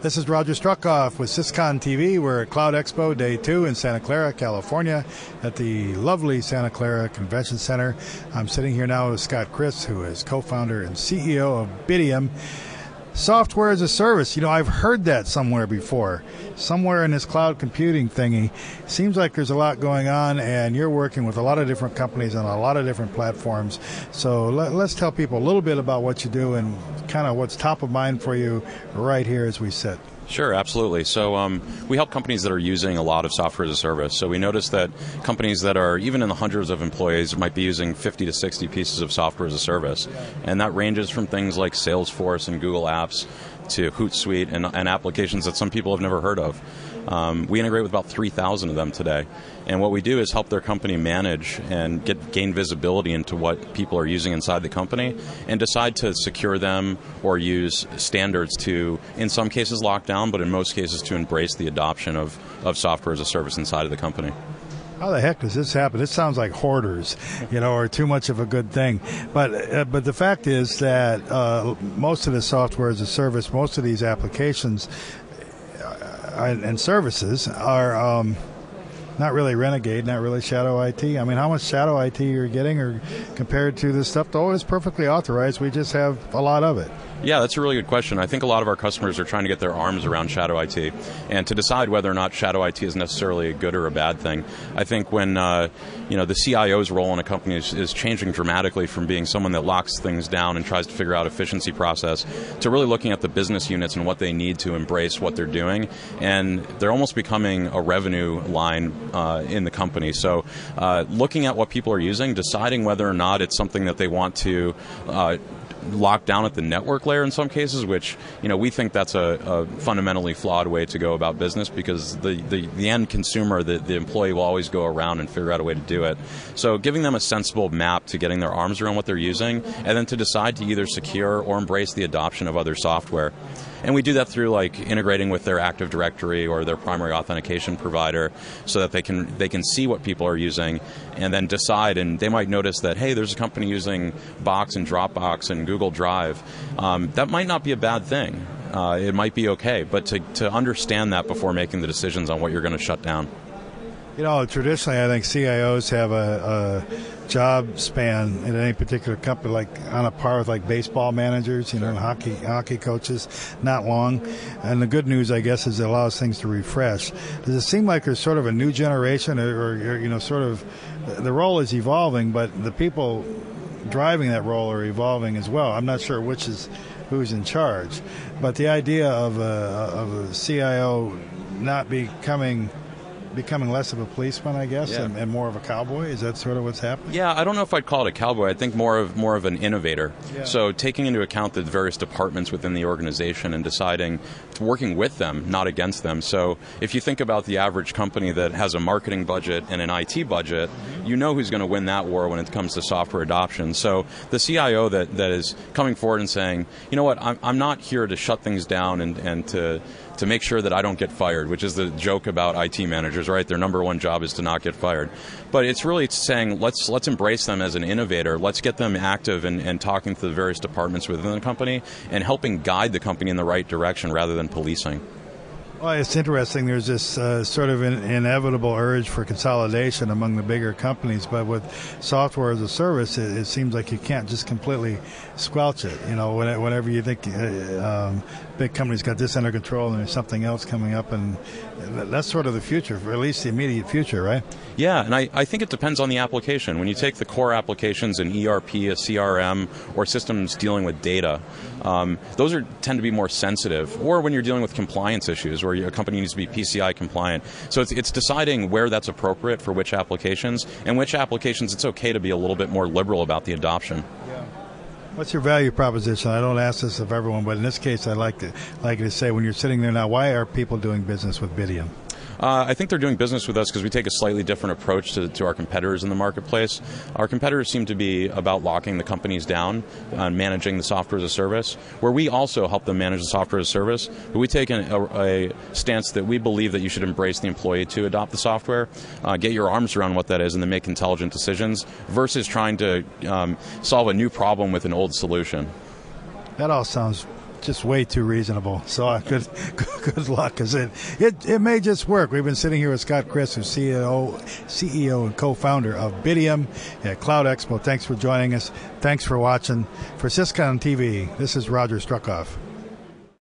This is Roger Strukhoff with SYS-CON TV. We're at Cloud Expo Day 2 in Santa Clara, California, at the lovely Santa Clara Convention Center. I'm sitting here now with Scott Kriz, who is co founder and CEO of Bitium. Software as a service. You know, I've heard that somewhere before. Somewhere in this cloud computing thingy. Seems like there's a lot going on, and you're working with a lot of different companies on a lot of different platforms. So let, us tell people a little bit about what you do and kind of what's top of mind for you right here as we sit. Sure, absolutely. So um, we help companies that are using a lot of software as a service. So we notice that companies that are even in the hundreds of employees might be using 50 to 60 pieces of software as a service. And that ranges from things like Salesforce and Google Apps to Hootsuite and, and applications that some people have never heard of. Um, we integrate with about 3,000 of them today. And what we do is help their company manage and get gain visibility into what people are using inside the company and decide to secure them or use standards to, in some cases, lock down, but in most cases, to embrace the adoption of, of software as a service inside of the company how the heck does this happen? This sounds like hoarders, you know, or too much of a good thing. But uh, but the fact is that uh, most of the software as a service, most of these applications and, and services are um, not really Renegade, not really Shadow IT. I mean, how much Shadow IT you're getting, or compared to this stuff, though, it's perfectly authorized. We just have a lot of it. Yeah, that's a really good question. I think a lot of our customers are trying to get their arms around Shadow IT and to decide whether or not Shadow IT is necessarily a good or a bad thing. I think when uh, you know the CIO's role in a company is, is, changing dramatically from being someone that locks things down and tries to figure out efficiency process to really looking at the business units and what they need to embrace what they're doing, and they're almost becoming a revenue line uh, in the company. So, uh, looking at what people are using, deciding whether or not it's something that they want to uh, locked down at the network layer in some cases, which you know we think that's a, a fundamentally flawed way to go about business because the, the, the end consumer, the, the employee will always go around and figure out a way to do it. So giving them a sensible map to getting their arms around what they're using, and then to decide to either secure or embrace the adoption of other software. And we do that through like integrating with their Active Directory or their primary authentication provider so that they can they can see what people are using and then decide and they might notice that hey there's a company using Box and Dropbox and Google Drive. Um, that might not be a bad thing. Uh, it might be okay, but to, to understand that before making the decisions on what you're going to shut down. You know, traditionally, I think CIOs have a, a, job span in any particular company, like on a par with like baseball managers, you know, and hockey hockey coaches, not long. And the good news, I guess, is it allows things to refresh. Does it seem like there's sort of a new generation, or, or you know, sort of the role is evolving, but the people driving that role are evolving as well. I'm not sure which is who's in charge, but the idea of a, of a CIO not becoming becoming less of a policeman, I guess, yeah. and, and, more of a cowboy. Is that sort of what's happening? Yeah, I don't know if I'd call it a cowboy. I think more of more of an innovator. Yeah. So taking into account the various departments within the organization and deciding working with them, not against them. So if you think about the average company that has a marketing budget and an IT budget, you know who's going to win that war when it comes to software adoption. So the CIO that, that is coming forward and saying, you know what, I'm, I'm not here to shut things down and, and to to make sure that I don't get fired, which is the joke about IT managers, right? Their number one job is to not get fired. But it's really saying let's let's embrace them as an innovator. Let's get them active and, and talking to the various departments within the company and helping guide the company in the right direction rather than policing. Well, it's interesting. There's this uh, sort of an inevitable urge for consolidation among the bigger companies, but with software as a service, it, it seems like you can't just completely squelch it. You know, whenever you think uh, um, big companies got this under control and there's something else coming up, and that's sort of the future, for at least the immediate future, right? Yeah, and I, I think it depends on the application. When you take the core applications in ERP, a CRM, or systems dealing with data, um, those are tend to be more sensitive. Or when you're dealing with compliance issues, where a company needs to be PCI compliant. So it's, it's deciding where that's appropriate for which applications, and which applications it's okay to be a little bit more liberal about the adoption. What's your value proposition? I don't ask this of everyone, but in this case, I like to like to say when you're sitting there now, why are people doing business with Bitium? Uh, I think they're doing business with us because we take a slightly different approach to, to, our competitors in the marketplace. Our competitors seem to be about locking the companies down and managing the software as a service, where we also help them manage the software as a service. But we take an, a, a, stance that we believe that you should embrace the employee to adopt the software, uh, get your arms around what that is, and then make intelligent decisions versus trying to um, solve a new problem with an old solution. That all sounds just way too reasonable. So uh, good, good luck, because it, it it may just work. We've been sitting here with Scott Kriz, who's CEO, CEO and co-founder of Bitium at Cloud Expo. Thanks for joining us. Thanks for watching. For SYS-CON TV, this is Roger Strukhoff.